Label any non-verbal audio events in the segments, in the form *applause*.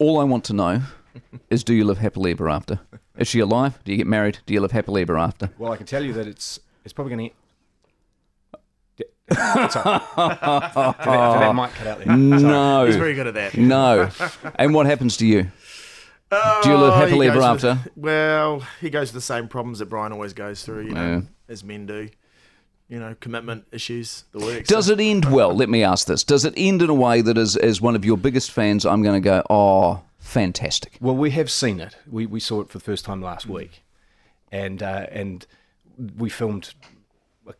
All I want to know is do you live happily ever after? Is she alive? Do you get married? Do you live happily ever after? Well, I can tell you that it's it's probably going to. Sorry. that might cut out there. No. He's very good at that. No. And what happens to you? Do you live Oh, happily ever goes with- after? well, he goes through the same problems that Brian always goes through, you know, Yeah. as men do. You know, commitment issues, the work. Does it end well? Let me ask this. Does it end in a way that as, as one of your biggest fans, I'm going to go, oh, fantastic? Well, we have seen it. We, we saw it for the first time last week, and uh, and we filmed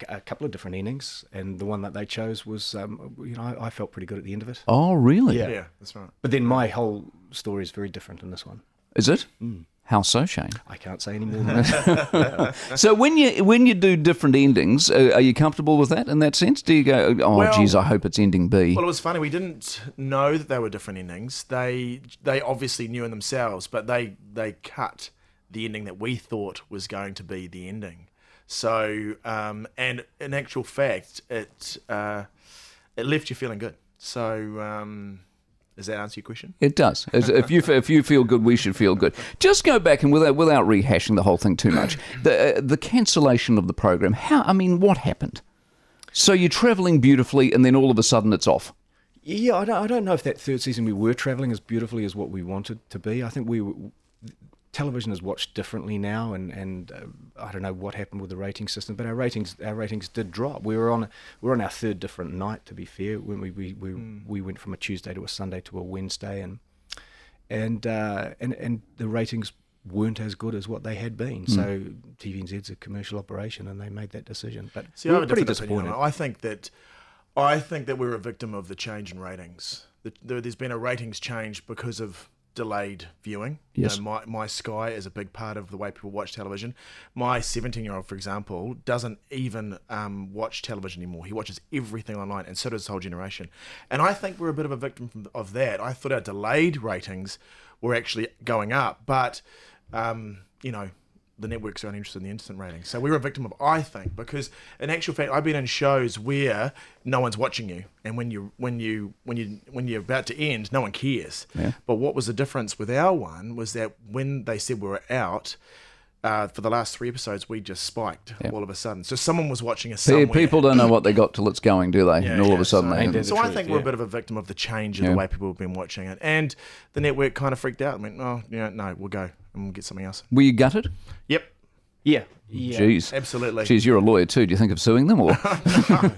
a couple of different endings, and the one that they chose was, um, you know, I, I felt pretty good at the end of it. Oh, really? Yeah. Yeah, that's right. But then my whole story is very different in this one. Is it? Mm. How so, Shane? I can't say any more than that. *laughs* *laughs* So when you when you do different endings, uh, are you comfortable with that in that sense? Do you go, oh, Well- geez, I hope it's ending B? Well, it was funny. We didn't know that they were different endings. They they obviously knew in themselves, but they they cut the ending that we thought was going to be the ending. So, um, and in actual fact, it uh, it left you feeling good. So, um, does that answer your question? It does. If you if you feel good, we should feel good. Just go back and without without rehashing the whole thing too much, the uh, the cancellation of the program. How? I mean, what happened? So you're travelling beautifully, and then all of a sudden it's off. yeah, I don't, I don't know if that third season we were travelling as beautifully as what we wanted to be. I think we were, television is watched differently now, and and uh, I don't know what happened with the rating system, but our ratings our ratings did drop. We were on we were on our third different night, to be fair, when we we we, we went from a Tuesday to a Sunday to a Wednesday, and and uh, and and the ratings weren't as good as what they had been. So TVNZ's a commercial operation, and they made that decision. But See, we I were have a pretty different opinion disappointed. I think that I think that we're a victim of the change in ratings. The, there, there's been a ratings change because of delayed viewing. Yes. You know, my my Sky is a big part of the way people watch television. My 17 year old, for example, doesn't even um, watch television anymore. He watches everything online, and so does the whole generation. And I think we're a bit of a victim from, of that. I thought our delayed ratings were actually going up, but um, you know the networks are only interested in the instant ratings. So we're a victim of, I think, because in actual fact, I've been in shows where no one's watching you, and when you when you when you when you're about to end, no one cares. Yeah. But what was the difference with our one was that when they said we were out. Uh, for the last three episodes, we just spiked all of a sudden. So someone was watching us See, somewhere. people don't know what they got till it's going, do they? Yeah, and all of a sudden so- they. Ain't that So the I truth, think we're a bit of a victim of the change in Yeah. the way people have been watching it, and the network kind of freaked out and went, "Oh, yeah, no, we'll go and we'll get something else." Were you gutted? Yep, Yeah, yeah. Jeez. absolutely. Jeez, you're a lawyer too. Do you think of suing them or? *laughs* Can't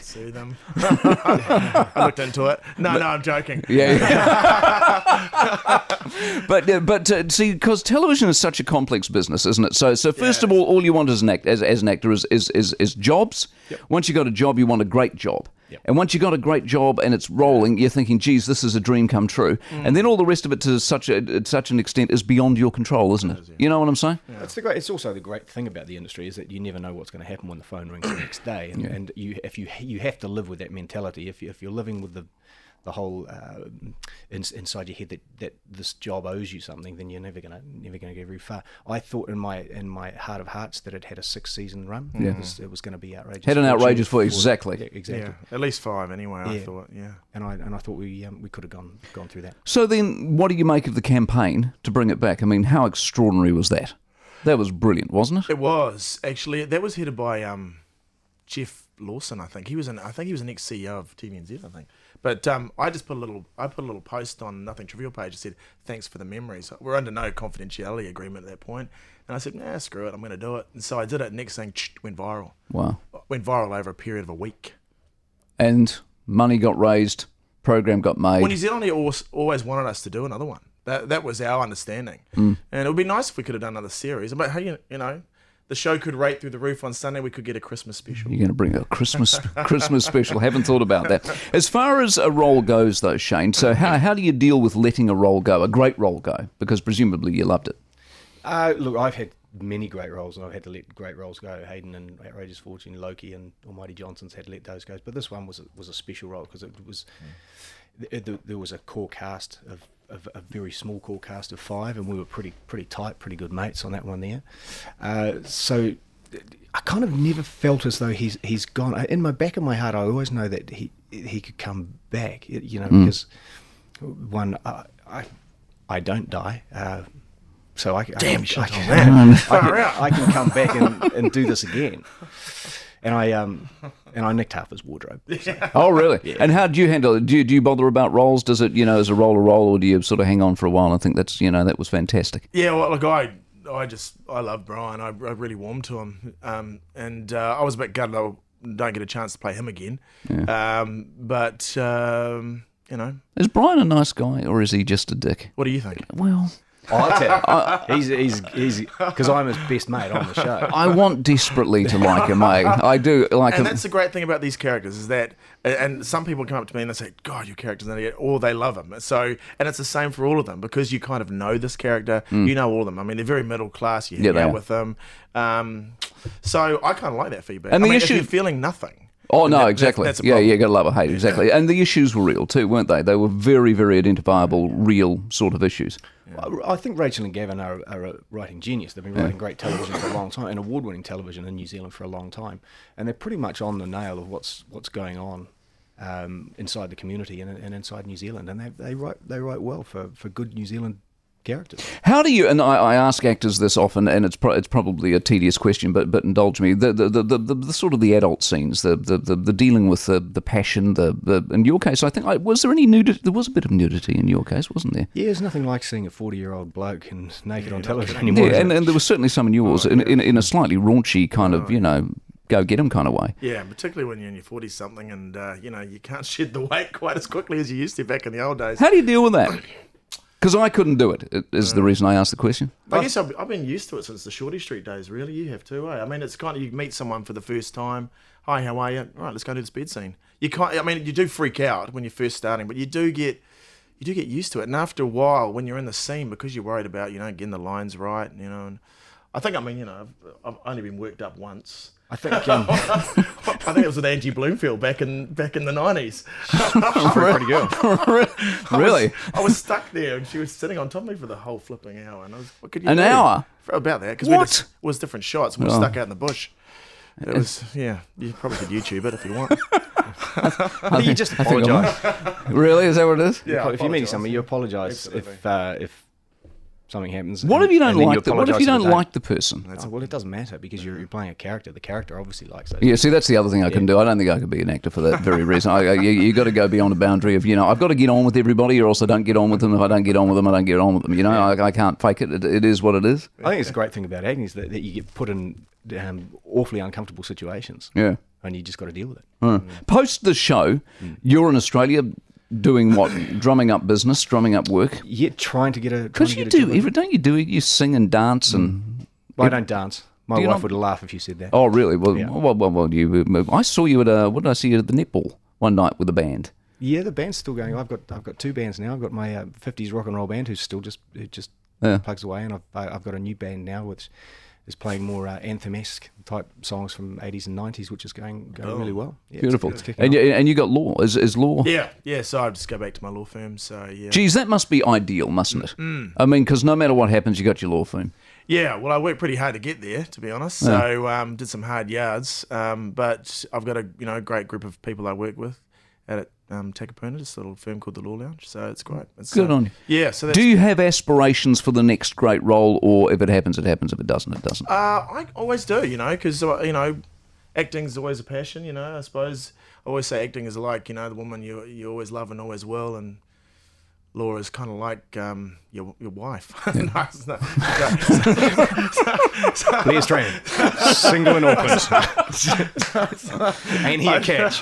sue them. *laughs* I looked into it. No, no, I'm joking. Yeah. *laughs* but uh, but uh, see, because television is such a complex business, isn't it? So so first of all, all you want as an act as, as an actor is is is, is jobs. Once you got a job, you want a great job. And once you've got a great job and it's rolling, you're thinking, "Geez, this is a dream come true." Mm. And then all the rest of it to such a to such an extent is beyond your control, isn't it? You know what I'm saying? It's the great. It's also the great thing about the industry is that you never know what's going to happen when the phone rings the next day, and, and you if you you have to live with that mentality. If you, if you're living with the the whole uh, in, inside your head that, that this job owes you something, then you're never gonna never gonna go very far. I thought in my in my heart of hearts that it had a six season run. It was, it was going to be outrageous. Had an outrageous for- exactly. Yeah, exactly. Yeah, at least five anyway. I thought. Yeah. And I and I thought we um, we could have gone gone through that. So then, what do you make of the campaign to bring it back? I mean, how extraordinary was that? That was brilliant, wasn't it? It was actually that was headed by um, Jeff Lawson. I think he was an. I think he was an ex CEO of TVNZ. I think. But um, I just put a little. I put a little post on Nothing Trivial page. that said thanks for the memories. We're under no confidentiality agreement at that point, and I said, nah, screw it. I'm going to do it. And so I did it. Next thing went viral. Wow. Went viral over a period of a week. And money got raised, program got made. Well, New Zealand always, always wanted us to do another one. That that was our understanding, and it would be nice if we could have done another series. But hey, you know, the show could rate through the roof on Sunday. We could get a Christmas special. You're going to bring a Christmas Christmas special. Haven't thought about that. As far as a role goes, though, Shane. So how how do you deal with letting a role go, a great role go? Because presumably you loved it. Uh, look, I've had many great roles, and I've had to let great roles go. Hayden and Outrageous Fortune, Loki, and Almighty Johnson's had to let those go. But this one was a, was a special role because it was th- th- there was a core cast of, of a very small core cast of five, and we were pretty pretty tight, pretty good mates on that one there. Uh, so. I kind of never felt as though he's he's gone. In my back of my heart, I always know that he he could come back. You know, because one I I, I don't die. Uh, so I, Damn I, shit I, on can, that. I, can, I can come back and, and do this again. And I um and I nicked half his wardrobe. *laughs* So. Oh, really? And how do you handle it? Do you, do you bother about roles? Does it, you know, as a role a role, or do you sort of hang on for a while and think that's, you know, that was fantastic? Yeah, well, look, I, I just, I love Brian. I, I really warmed to him, um, and uh, I was a bit gutted I don't get a chance to play him again. Um, but um, you know, Is Brian a nice guy, or is he just a dick? what do you think? Well, Oh, I'll tell you. *laughs* He's he's he's because I'm his best mate on the show. *laughs* I want desperately to like him. I, I do like him. And him. that's the great thing about these characters is that, and some people come up to me and they say, "God, your character's an idiot," or they love him. So, and it's the same for all of them because you kind of know this character, you know all of them. I mean, they're very middle class. You hang Mm. Yeah, out are. with them. Um, so I kind of like that feedback. And I the mean, if issue- you're feeling nothing. Oh no, that- that- exactly. that's a yeah, problem. yeah, got to love or hate, exactly. And the issues were real too, weren't they? They were very, very identifiable, real sort of issues. I think Rachel and Gavin are, are a writing genius. They've been writing great television for a long time, and award-winning television in New Zealand for a long time, and they're pretty much on the nail of what's what's going on um, inside the community and, and inside New Zealand. And they, they write they write well for, for good New Zealand characters. How do you? And I, I ask actors this often, and it's pro, it's probably a tedious question, but but indulge me. The the, the, the, the, the sort of the adult scenes, the the, the, the dealing with the, the passion. The, the in your case, I think I, was there any nudity? There was a bit of nudity in your case, wasn't there? Yeah, there's nothing like seeing a 40-year-old bloke and naked on television anymore. Yeah, and, there? and there was certainly some in yours, in, in in a slightly raunchy kind of you know go get him kind of way. Yeah, particularly when you're in your 40s something and, uh, you know, you can't *laughs* shed the weight quite as quickly as you used to back in the old days. How do you deal with that? *coughs* Because I couldn't do it. Is the reason I asked the question. I guess I've, I've been used to it since the Shorty Street days, really. You have too, eh? I mean, it's kind of, you meet someone for the first time. Hi, how are you? All right, let's go do this bed scene. You can't, I mean, you do freak out when you're first starting, but you do get, you do get used to it. And after a while, when you're in the scene, because you're worried about, you know, getting the lines right, you know, and I think, I mean, you know, I've, I've only been worked up once. I think um, *laughs* I think it was with Angie Bloomfield back in back in the nineties. *laughs* pretty good. *laughs* really? I was stuck there, and she was sitting on top of me for the whole flipping hour. And I was, what could you An do? hour? For about that, because What? we just, it was different shots. We were Oh. stuck out in the bush. It was, yeah. You probably could YouTube it if you want. you just I think I apologise. Really? Is that what it is? Yeah, if you meet apologise. someone, you apologise if uh, if something happens. What and- if you don't and then like the, What if you don't like the person? Oh, well, it doesn't matter because you're, you're playing a character. The character obviously likes those. Yeah, see, that's the other thing I can do. I don't think I could be an actor for that very reason. I, I, you, you got to go beyond a boundary of, you know, I've got to get on with everybody, or else I don't get on with them. If I don't get on with them, I don't get on with them. You know, I, I can't fake it. it. It is what it is. I think it's a great thing about acting is that, that you get put in um, awfully uncomfortable situations, Yeah. and you just got to deal with it. Huh. Post the show, you're in Australia doing what? drumming up business, drumming up work. Yet trying to get a Because you get a do, every, don't you do it? You sing and dance and. Well, I don't dance. My Do wife not- would laugh if you said that. Oh, really? Well, Yeah. well, well, well, you. I saw you at a. What did I see you at the netball one night with a band? Yeah, the band's still going. I've got I've got two bands now. I've got my uh, 50s rock and roll band who's still just who just Yeah. plugs away, and I've I've got a new band now which is playing more uh, anthem-esque type songs from 80s and 90s, which is going going really well. Yeah, Beautiful. it's kicking And off. you, and you got law. Is, is law? yeah, yeah. So I just go back to my law firm. So yeah, Geez, that must be ideal, mustn't it? Mm. I mean, because no matter what happens, you got your law firm. yeah. Well, I worked pretty hard to get there, to be honest. So um, did some hard yards, um, but I've got a you know great group of people I work with at um, Takapuna, this little firm called the Law Lounge. So it's great. It's, Good uh, on you. Yeah. So that's Do you have aspirations for the next great role, or if it happens, it happens. If it doesn't, it doesn't. Uh, I always do, you know, because you know, acting is always a passion. You know, I suppose I always say acting is like you know the woman you you always love and always will, and law is kind of like um, your your wife. *laughs* *laughs* no, it's not. Lee Australian, single in Auckland. *laughs* Ain't he a catch?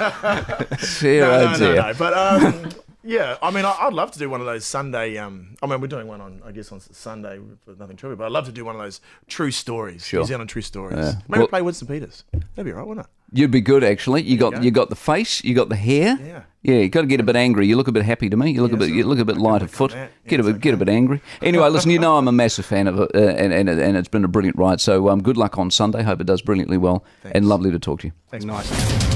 Dear, no, oh no, no, no. But um, yeah, I mean, I, I'd love to do one of those Sunday. Um, I mean, we're doing one on, I guess, on Sunday with nothing true. But I'd love to do one of those true stories, Sure. New Zealand true stories. Yeah. Maybe Well- play Winston Peters. That'd be right, wouldn't it? You'd be good, actually. You got go. you got the face, you got the hair. Yeah. Yeah, you got to get a bit angry. You look a bit happy to me. You look a bit, so you look a bit light of foot. that. Get a Yeah, bit, get a bit angry. *laughs* Anyway, listen, you know I'm a massive fan of it, uh, and, and and it's been a brilliant ride. So um, good luck on Sunday. Hope it does brilliantly well, and lovely to talk to you. Thanks, Nice.